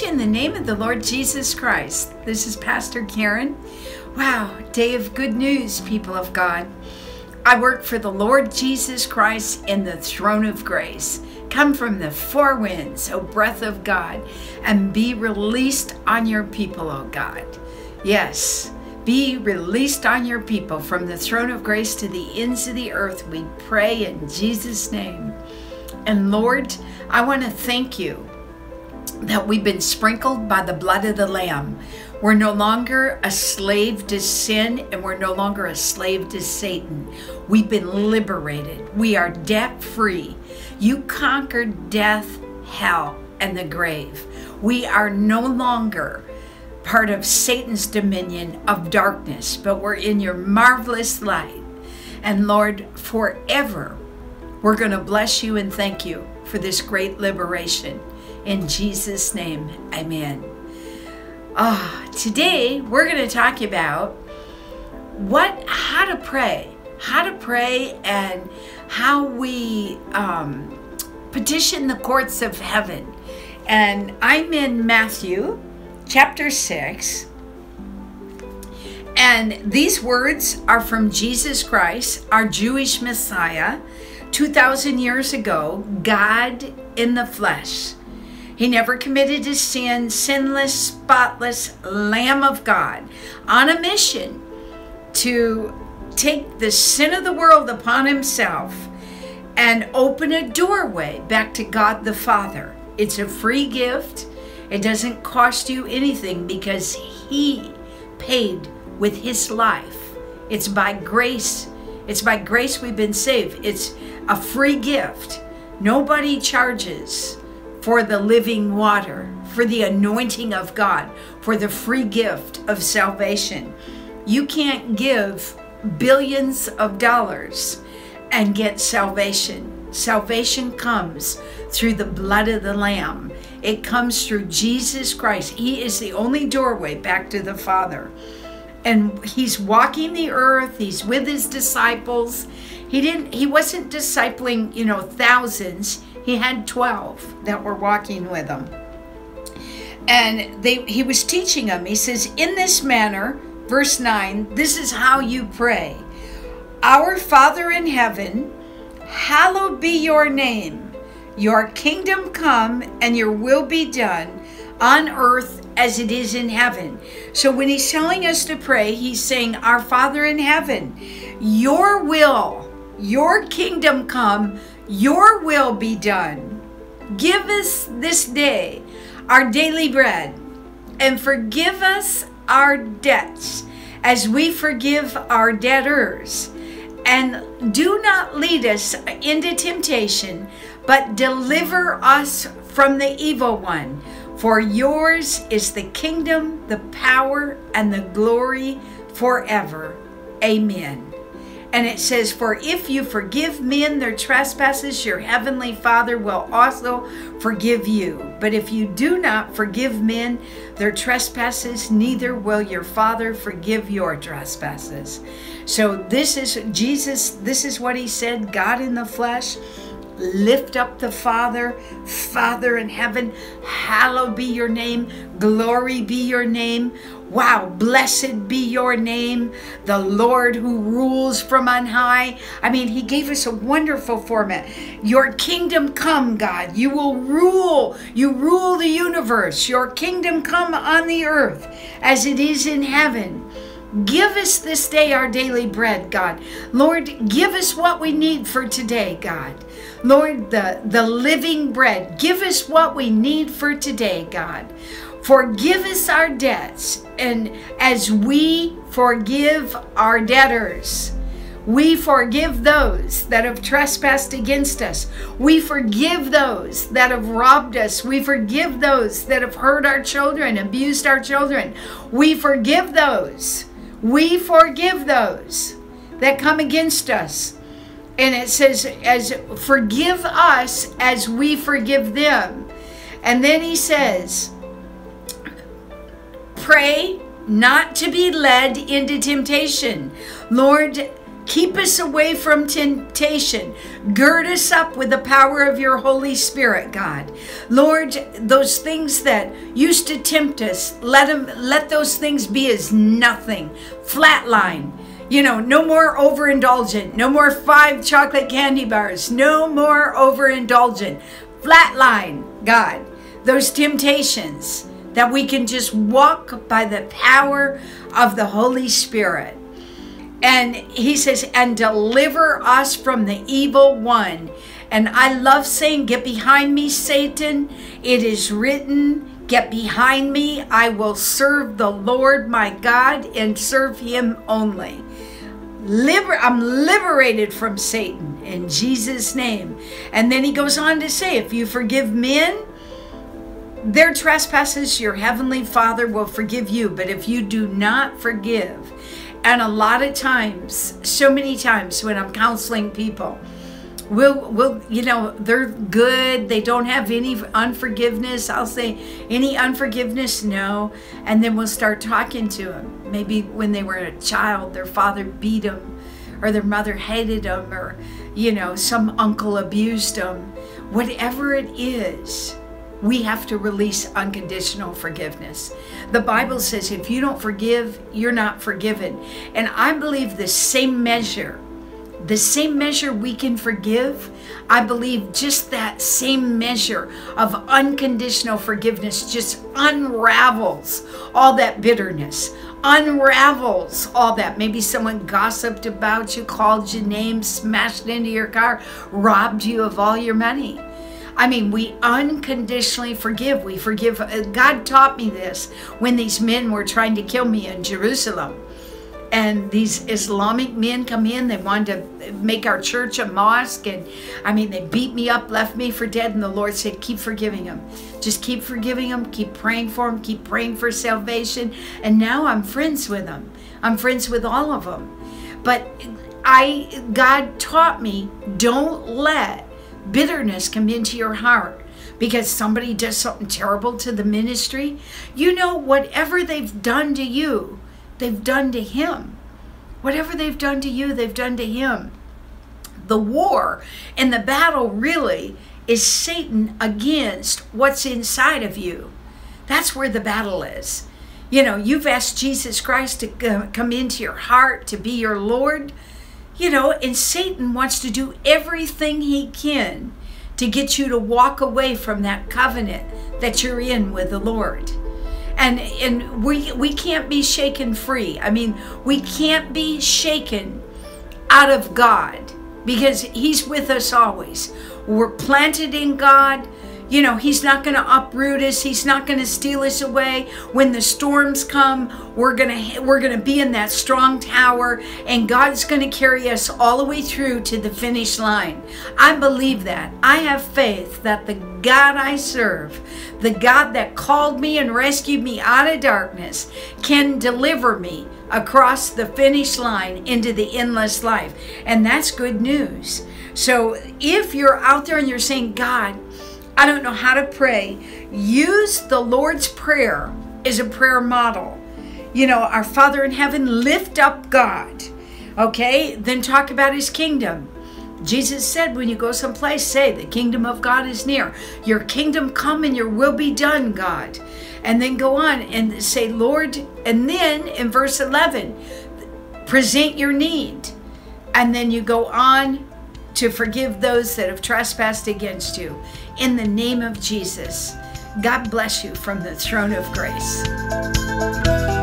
you in the name of the Lord Jesus Christ. This is Pastor Karen. Wow, day of good news, people of God. I work for the Lord Jesus Christ in the throne of grace. Come from the four winds, O breath of God, and be released on your people, O God. Yes, be released on your people from the throne of grace to the ends of the earth. We pray in Jesus' name. And Lord, I want to thank you that we've been sprinkled by the blood of the Lamb. We're no longer a slave to sin and we're no longer a slave to Satan. We've been liberated. We are debt free. You conquered death, hell, and the grave. We are no longer part of Satan's dominion of darkness, but we're in your marvelous light. And Lord, forever, we're going to bless you and thank you for this great liberation. In Jesus' name, amen. Ah, today we're going to talk about what, how to pray, how to pray, and how we um, petition the courts of heaven. And I'm in Matthew chapter 6. And these words are from Jesus Christ, our Jewish Messiah, 2,000 years ago, God in the flesh. He never committed a sin, sinless, spotless Lamb of God on a mission to take the sin of the world upon himself and open a doorway back to God the Father. It's a free gift. It doesn't cost you anything because He paid with His life. It's by grace. It's by grace we've been saved. It's a free gift. Nobody charges for the living water, for the anointing of God, for the free gift of salvation. You can't give billions of dollars and get salvation. Salvation comes through the blood of the Lamb. It comes through Jesus Christ. He is the only doorway back to the Father. And he's walking the earth, he's with his disciples. He didn't he wasn't discipling, you know, thousands. He had 12 that were walking with him. And they he was teaching them. He says, "In this manner, verse 9, this is how you pray. Our Father in heaven, hallowed be your name. Your kingdom come and your will be done on earth as it is in heaven. So when he's telling us to pray, he's saying, Our Father in heaven, your will, your kingdom come, your will be done. Give us this day our daily bread and forgive us our debts as we forgive our debtors and do not lead us into temptation, but deliver us from the evil one. For yours is the kingdom, the power, and the glory forever. Amen. And it says, For if you forgive men their trespasses, your heavenly Father will also forgive you. But if you do not forgive men their trespasses, neither will your Father forgive your trespasses. So this is Jesus, this is what he said God in the flesh. Lift up the Father, Father in heaven, hallowed be your name, glory be your name. Wow, blessed be your name, the Lord who rules from on high. I mean, he gave us a wonderful format. Your kingdom come, God. You will rule. You rule the universe. Your kingdom come on the earth as it is in heaven. Give us this day our daily bread, God. Lord, give us what we need for today, God. Lord, the, the living bread, give us what we need for today, God. Forgive us our debts, and as we forgive our debtors, we forgive those that have trespassed against us. We forgive those that have robbed us. We forgive those that have hurt our children, abused our children. We forgive those. We forgive those that come against us. And it says, as forgive us as we forgive them. And then he says, Pray not to be led into temptation. Lord, Keep us away from temptation. Gird us up with the power of your Holy Spirit, God. Lord, those things that used to tempt us, let them let those things be as nothing. Flatline. You know, no more overindulgent. No more five chocolate candy bars. No more overindulgent. Flatline, God. Those temptations that we can just walk by the power of the Holy Spirit. And he says, and deliver us from the evil one. And I love saying, Get behind me, Satan. It is written, Get behind me. I will serve the Lord my God and serve him only. Liber- I'm liberated from Satan in Jesus' name. And then he goes on to say, If you forgive men, their trespasses, your heavenly Father will forgive you. But if you do not forgive, and a lot of times, so many times when I'm counseling people, we'll, we'll, you know, they're good. They don't have any unforgiveness. I'll say, any unforgiveness? No. And then we'll start talking to them. Maybe when they were a child, their father beat them, or their mother hated them, or, you know, some uncle abused them. Whatever it is, we have to release unconditional forgiveness. The Bible says if you don't forgive, you're not forgiven. And I believe the same measure, the same measure we can forgive, I believe just that same measure of unconditional forgiveness just unravels all that bitterness, unravels all that. Maybe someone gossiped about you, called you names, smashed into your car, robbed you of all your money. I mean, we unconditionally forgive. We forgive. Uh, God taught me this when these men were trying to kill me in Jerusalem. And these Islamic men come in, they wanted to make our church a mosque. And I mean, they beat me up, left me for dead. And the Lord said, Keep forgiving them. Just keep forgiving them, keep praying for them, keep praying for salvation. And now I'm friends with them. I'm friends with all of them. But I, God taught me, don't let bitterness come into your heart because somebody does something terrible to the ministry, you know, whatever they've done to you, they've done to him. Whatever they've done to you, they've done to him. The war and the battle really is Satan against what's inside of you. That's where the battle is. You know, you've asked Jesus Christ to come into your heart to be your Lord you know, and Satan wants to do everything he can to get you to walk away from that covenant that you're in with the Lord. And and we we can't be shaken free. I mean, we can't be shaken out of God because he's with us always. We're planted in God you know, He's not going to uproot us. He's not going to steal us away. When the storms come, we're going to we're going to be in that strong tower and God's going to carry us all the way through to the finish line. I believe that. I have faith that the God I serve, the God that called me and rescued me out of darkness, can deliver me across the finish line into the endless life. And that's good news. So if you're out there and you're saying, God, I don't know how to pray. Use the Lord's Prayer as a prayer model. You know, our Father in heaven, lift up God. Okay? Then talk about his kingdom. Jesus said, when you go someplace, say, the kingdom of God is near. Your kingdom come and your will be done, God. And then go on and say, Lord, and then in verse 11, present your need. And then you go on to forgive those that have trespassed against you in the name of Jesus. God bless you from the throne of grace.